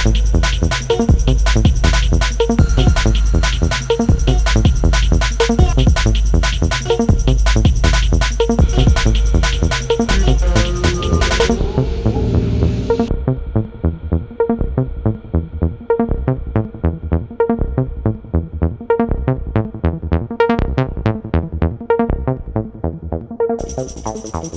Thank you. Thank